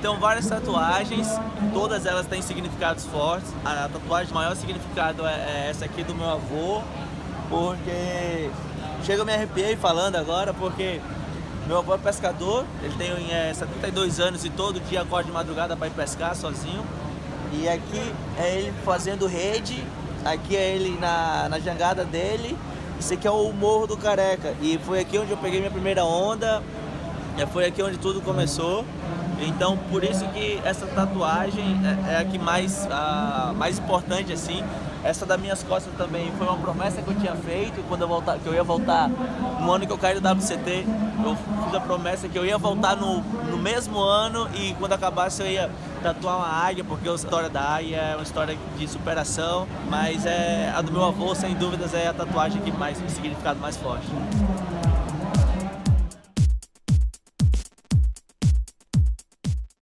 tenho várias tatuagens, todas elas têm significados fortes. A tatuagem de maior significado é, é essa aqui do meu avô, porque chega a me arrepiei falando agora, porque meu avô é pescador, ele tem é, 72 anos e todo dia acorda de madrugada para ir pescar sozinho. E aqui é ele fazendo rede, aqui é ele na, na jangada dele. Isso aqui é o Morro do Careca. E foi aqui onde eu peguei minha primeira onda, foi aqui onde tudo começou. Então, por isso que essa tatuagem é, é a que mais, a, mais importante, assim. Essa das minhas costas também foi uma promessa que eu tinha feito quando eu voltar, que eu ia voltar no ano que eu caí do WCT. Eu fiz a promessa que eu ia voltar no, no mesmo ano e quando acabasse eu ia tatuar uma águia, porque a história da águia é uma história de superação, mas é, a do meu avô, sem dúvidas, é a tatuagem que mais tem significado mais forte.